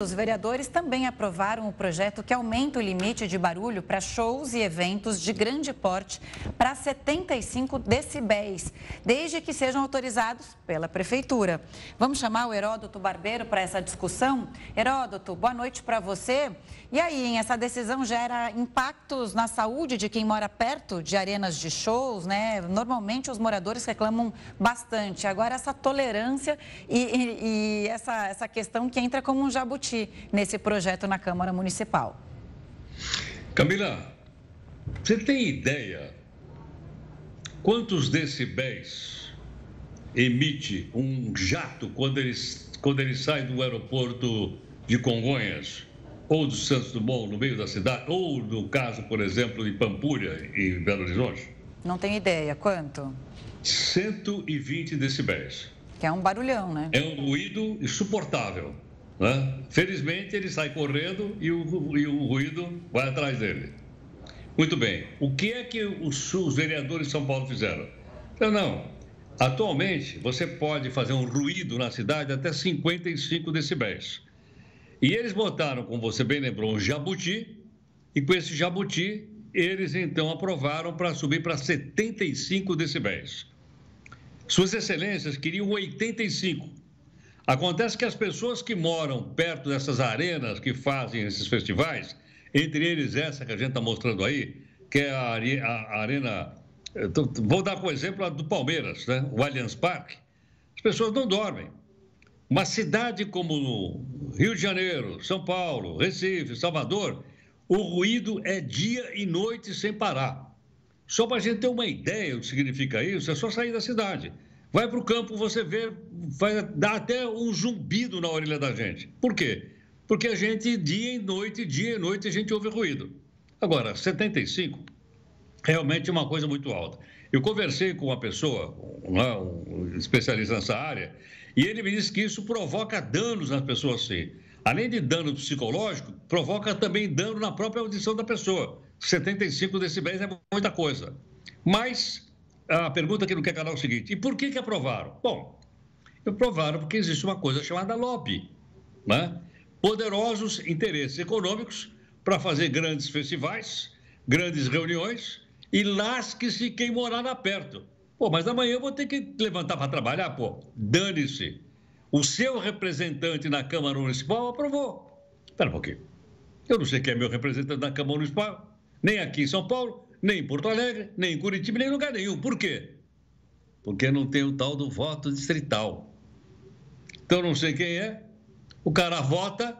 Os vereadores também aprovaram o projeto que aumenta o limite de barulho para shows e eventos de grande porte para 75 decibéis, desde que sejam autorizados pela Prefeitura. Vamos chamar o Heródoto Barbeiro para essa discussão? Heródoto, boa noite para você. E aí, hein, essa decisão gera impactos na saúde de quem mora perto de arenas de shows, né? Normalmente os moradores reclamam bastante. Agora, essa tolerância e, e, e essa, essa questão que entra como um jabuti nesse projeto na Câmara Municipal. Camila, você tem ideia quantos decibéis emite um jato quando ele, quando ele sai do aeroporto de Congonhas ou do Santos Dumont, no meio da cidade, ou no caso, por exemplo, de Pampulha, em Belo Horizonte? Não tenho ideia. Quanto? 120 decibéis. Que é um barulhão, né? É um ruído insuportável. Né? Felizmente, ele sai correndo e o, e o ruído vai atrás dele. Muito bem. O que é que os, os vereadores de São Paulo fizeram? Não, não. Atualmente, você pode fazer um ruído na cidade até 55 decibéis. E eles botaram, como você bem lembrou, um jabuti, e com esse jabuti, eles então aprovaram para subir para 75 decibéis. Suas Excelências queriam 85. Acontece que as pessoas que moram perto dessas arenas que fazem esses festivais, entre eles essa que a gente está mostrando aí, que é a, a, arena. Vou dar como exemplo a do Palmeiras, né? o Allianz Parque. As pessoas não dormem. Uma cidade como Rio de Janeiro, São Paulo, Recife, Salvador, o ruído é dia e noite sem parar. Só para a gente ter uma ideia do que significa isso, é só sair da cidade. Vai para o campo, você vê, vai dar até um zumbido na orelha da gente. Por quê? Porque a gente, dia e noite, dia e noite, a gente ouve ruído. Agora, 75 realmente é uma coisa muito alta. Eu conversei com uma pessoa, um, um especialista nessa área, e ele me disse que isso provoca danos nas pessoas, sim. Além de dano psicológico, provoca também dano na própria audição da pessoa. 75 decibéis é muita coisa. Mas a pergunta que não quer calar é o seguinte: e por que, que aprovaram? Bom, aprovaram porque existe uma coisa chamada lobby, né? poderosos interesses econômicos para fazer grandes festivais, grandes reuniões e lasque-se quem morar lá perto. Pô, mas amanhã eu vou ter que levantar para trabalhar, pô. Dane-se. O seu representante na Câmara Municipal aprovou. Espera um pouquinho. Eu não sei quem é meu representante na Câmara Municipal, nem aqui em São Paulo, nem em Porto Alegre, nem em Curitiba, nem em lugar nenhum. Por quê? Porque não tem o tal do voto distrital. Então não sei quem é, o cara vota,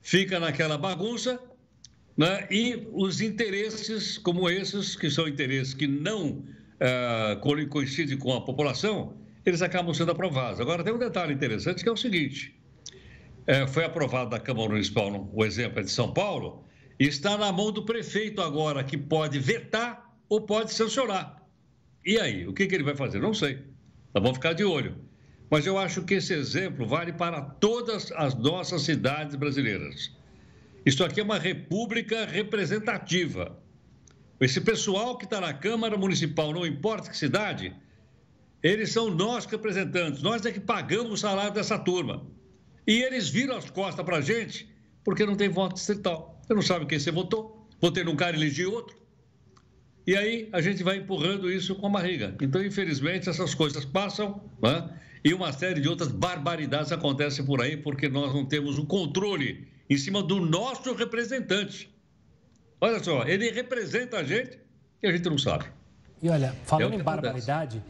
fica naquela bagunça, né? e os interesses como esses, que são interesses que não uh, coincidem com a população, eles acabam sendo aprovados. Agora, tem um detalhe interessante que é o seguinte: é, foi aprovado na Câmara Municipal, o exemplo é de São Paulo, Está na mão do prefeito agora, que pode vetar ou pode sancionar. E aí, o que, que ele vai fazer? Não sei. Nós vamos ficar de olho. Mas eu acho que esse exemplo vale para todas as nossas cidades brasileiras. Isso aqui é uma república representativa. Esse pessoal que está na Câmara Municipal, não importa que cidade, eles são nós representantes, nós é que pagamos o salário dessa turma. E eles viram as costas para a gente porque não tem voto distrital. Você não sabe quem você votou. Votei num cara e elegi outro. E aí a gente vai empurrando isso com a barriga. Então, infelizmente, essas coisas passam né? e uma série de outras barbaridades acontecem por aí porque nós não temos o controle em cima do nosso representante. Olha só, ele representa a gente e a gente não sabe. E olha, falando é em barbaridade,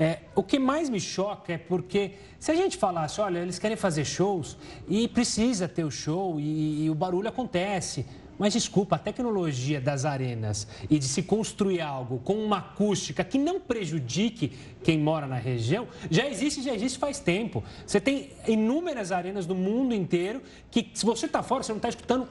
é, o que mais me choca é porque se a gente falasse, olha, eles querem fazer shows e precisa ter o show e, e o barulho acontece. Mas desculpa, a tecnologia das arenas e de se construir algo com uma acústica que não prejudique quem mora na região, já existe, já existe faz tempo. Você tem inúmeras arenas no mundo inteiro que, se você está fora, você não está escutando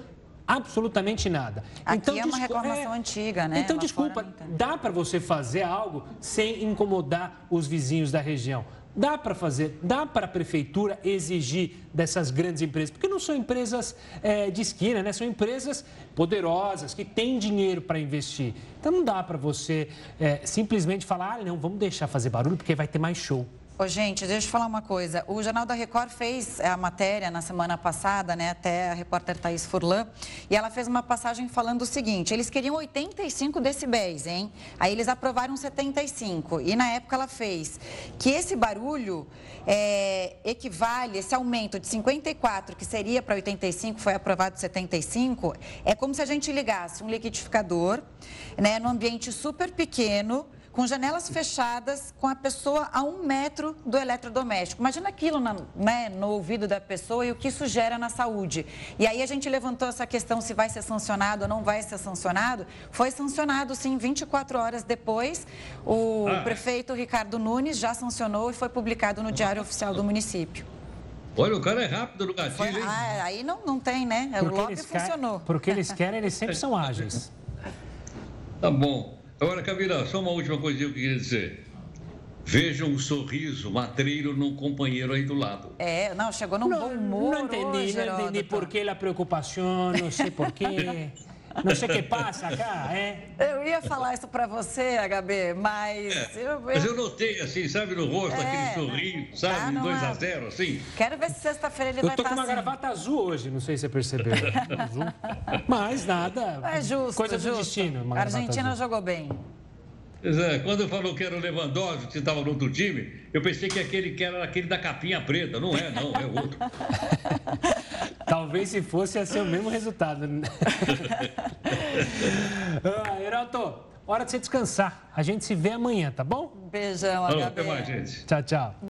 absolutamente nada. Aqui então, é uma reclamação é... antiga, né? Então, Lá desculpa, dá para você fazer algo sem incomodar os vizinhos da região. Dá para fazer, dá para a prefeitura exigir dessas grandes empresas, porque não são empresas é, de esquina, né? São empresas poderosas, que têm dinheiro para investir. Então não dá para você é, simplesmente falar, ah, não, vamos deixar fazer barulho porque vai ter mais show. Ô, gente, deixa eu falar uma coisa. O Jornal da Record fez a matéria na semana passada, né? Até a repórter Thaís Furlan. E ela fez uma passagem falando o seguinte: eles queriam 85 decibéis, hein? Aí eles aprovaram 75. E na época ela fez que esse barulho é, equivale, esse aumento de 54, que seria para 85, foi aprovado 75, é como se a gente ligasse um liquidificador, né? Num ambiente super pequeno com janelas fechadas, com a pessoa a um metro do eletrodoméstico. Imagina aquilo na, né, no ouvido da pessoa e o que isso gera na saúde. E aí a gente levantou essa questão se vai ser sancionado ou não vai ser sancionado. Foi sancionado, sim, 24 horas depois. O ah. prefeito Ricardo Nunes já sancionou e foi publicado no Diário Oficial do município. Olha, o cara é rápido no gatilho, Foi, ah, aí não, não tem, né? Porque o lobby funcionou. Porque eles querem, eles sempre são ágeis. Tá bom. Agora, Camila, só uma última coisinha que eu queria dizer. Vejam o sorriso matreiro num companheiro aí do lado. É, não, chegou num não, bom humor. Não entendi, hoje, não entendi por que a preocupação, não sei por quê. Não sei o que passa cá, é? Eu ia falar isso para você, HB, mas... É, eu, eu... Mas eu notei, assim, sabe, no rosto, é, aquele sorriso, sabe, tá 2 a 0 assim. Quero ver se sexta-feira ele eu vai estar Eu tô com uma assim. gravata azul hoje, não sei se você percebeu. azul. Mas nada. É justo, Coisa justo. do destino. A Argentina jogou bem. Pois é, quando falou que era o Lewandowski, que estava no outro time, eu pensei que aquele que era aquele da capinha preta. Não é, não, é outro. Talvez se fosse, ia ser o mesmo resultado. ah, Heraldo, hora de você descansar. A gente se vê amanhã, tá bom? Beijão. Até mais, gente. Tchau, tchau.